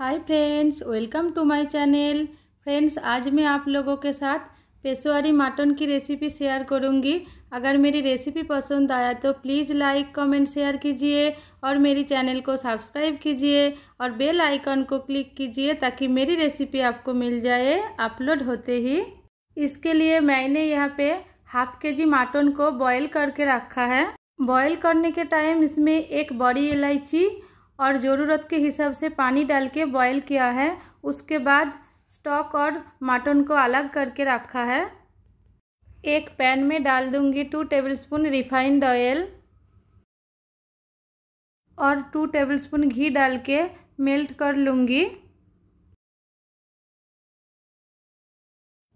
Hi friends, welcome to my channel. Friends, आज मैं आप लोगों के साथ पेशवारी मटन की रेसिपी शेयर करूँगी। अगर मेरी रेसिपी पसंद आया तो प्लीज़ लाइक, कमेंट, शेयर कीजिए और मेरी चैनल को सब्सक्राइब कीजिए और बेल आइकन को क्लिक कीजिए ताकि मेरी रेसिपी आपको मिल जाए अपलोड होते ही। इसके लिए मैंने यहाँ पे हाफ़ के जी मटन को बॉयल करके रखा है। बॉयल करने के टाइम इसमें एक बड़ी इलायची और ज़रूरत के हिसाब से पानी डाल के बॉयल किया है। उसके बाद स्टॉक और मटन को अलग करके रखा है। एक पैन में डाल दूँगी टू टेबलस्पून रिफाइंड ऑयल और टू टेबलस्पून घी डाल के मेल्ट कर लूँगी।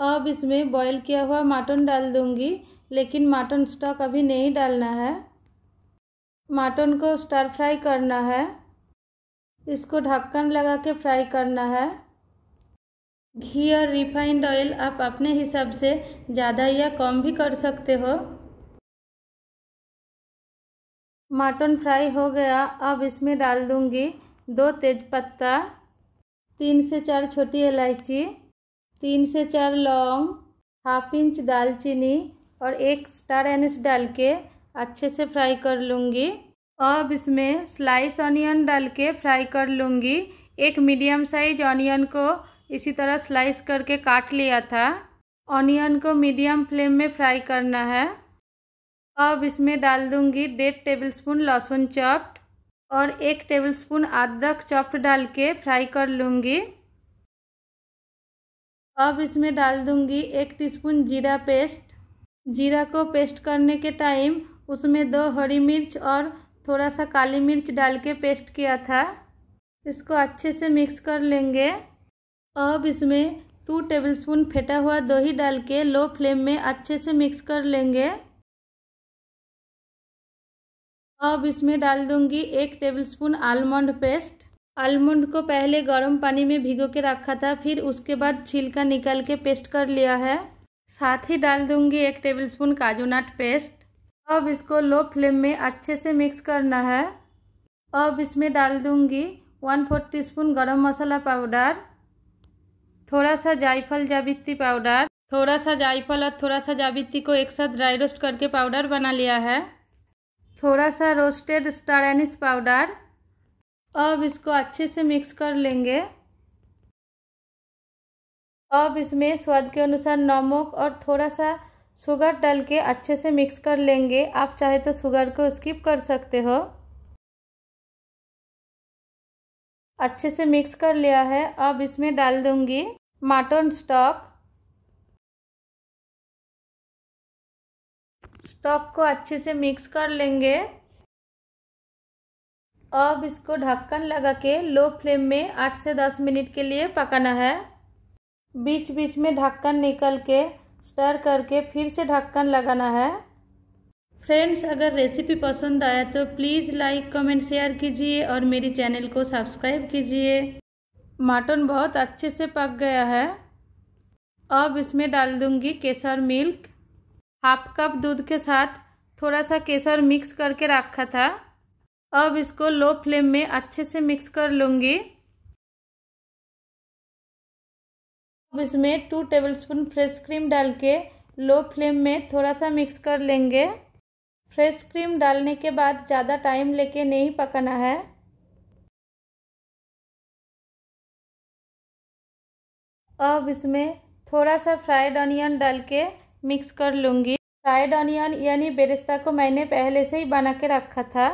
अब इसमें बॉईल किया हुआ मटन डाल दूँगी, लेकिन मटन स्टॉक अभी नहीं डालना है। मटन को स्टर फ्राई करना है। इसको ढक्कन लगा के फ्राई करना है। घी और रिफाइंड ऑयल आप अपने हिसाब से ज़्यादा या कम भी कर सकते हो। मटन फ्राई हो गया। अब इसमें डाल दूँगी दो तेज़पत्ता, तीन से चार छोटी इलायची, तीन से चार लौंग, हाफ़ इंच दालचीनी और एक स्टार एनिस डाल के अच्छे से फ्राई कर लूँगी। अब इसमें स्लाइस ऑनियन डाल के फ्राई कर लूँगी। एक मीडियम साइज़ ऑनियन को इसी तरह स्लाइस करके काट लिया था। ऑनियन को मीडियम फ्लेम में फ्राई करना है। अब इसमें डाल दूँगी डेढ़ टेबलस्पून लहसुन चॉप्ड और एक टेबलस्पून अदरक चॉप्ड डाल के फ्राई कर लूँगी। अब इसमें डाल दूँगी एक टीस्पून जीरा पेस्ट जीरा को पेस्ट करने के टाइम उसमें दो हरी मिर्च और थोड़ा सा काली मिर्च डाल के पेस्ट किया था। इसको अच्छे से मिक्स कर लेंगे। अब इसमें टू टेबलस्पून फेटा हुआ दही डाल के लो फ्लेम में अच्छे से मिक्स कर लेंगे। अब इसमें डाल दूँगी एक टेबलस्पून आलमंड पेस्ट। आलमंड को पहले गर्म पानी में भिगो के रखा था, फिर उसके बाद छिलका निकाल के पेस्ट कर लिया है। साथ ही डाल दूँगी एक टेबलस्पून काजू नट पेस्ट। अब इसको लो फ्लेम में अच्छे से मिक्स करना है। अब इसमें डाल दूँगी वन फोर टी स्पून गर्म मसाला पाउडर, थोड़ा सा जायफल जावित्री पाउडर, थोड़ा सा जायफल और थोड़ा सा जावित्री को एक साथ ड्राई रोस्ट करके पाउडर बना लिया है। थोड़ा सा रोस्टेड स्टार एनिस पाउडर। अब इसको अच्छे से मिक्स कर लेंगे। अब इसमें स्वाद के अनुसार नमक और थोड़ा सा शुगर डाल के अच्छे से मिक्स कर लेंगे। आप चाहे तो शुगर को स्किप कर सकते हो। अच्छे से मिक्स कर लिया है। अब इसमें डाल दूँगी मटन स्टॉक। स्टॉक को अच्छे से मिक्स कर लेंगे। अब इसको ढक्कन लगा के लो फ्लेम में आठ से दस मिनट के लिए पकाना है। बीच बीच में ढक्कन निकल के स्टर करके फिर से ढक्कन लगाना है। फ्रेंड्स, अगर रेसिपी पसंद आया तो प्लीज़ लाइक, कमेंट, शेयर कीजिए और मेरी चैनल को सब्सक्राइब कीजिए। मटन बहुत अच्छे से पक गया है। अब इसमें डाल दूँगी केसर मिल्क। हाफ़ कप दूध के साथ थोड़ा सा केसर मिक्स करके रखा था। अब इसको लो फ्लेम में अच्छे से मिक्स कर लूँगी। अब इसमें टू टेबलस्पून फ्रेश क्रीम डाल के लो फ्लेम में थोड़ा सा मिक्स कर लेंगे। फ्रेश क्रीम डालने के बाद ज़्यादा टाइम लेके नहीं पकाना है। अब इसमें थोड़ा सा फ्राइड ऑनियन डाल के मिक्स कर लूँगी। फ्राइड ऑनियन यानी बेरिस्ता को मैंने पहले से ही बना के रखा था।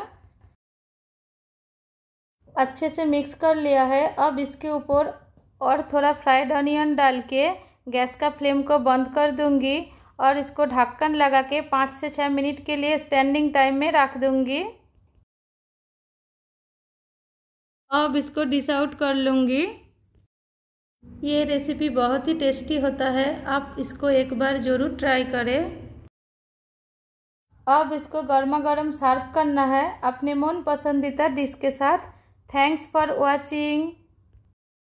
अच्छे से मिक्स कर लिया है। अब इसके ऊपर और थोड़ा फ्राइड ऑनियन डाल के गैस का फ्लेम को बंद कर दूँगी और इसको ढक्कन लगा के पाँच से छः मिनट के लिए स्टैंडिंग टाइम में रख दूँगी। अब इसको डिश आउट कर लूँगी। ये रेसिपी बहुत ही टेस्टी होता है, आप इसको एक बार ज़रूर ट्राई करें। अब इसको गर्मा गर्म सर्व करना है अपने मन पसंदीदा डिश के साथ। Thanks for watching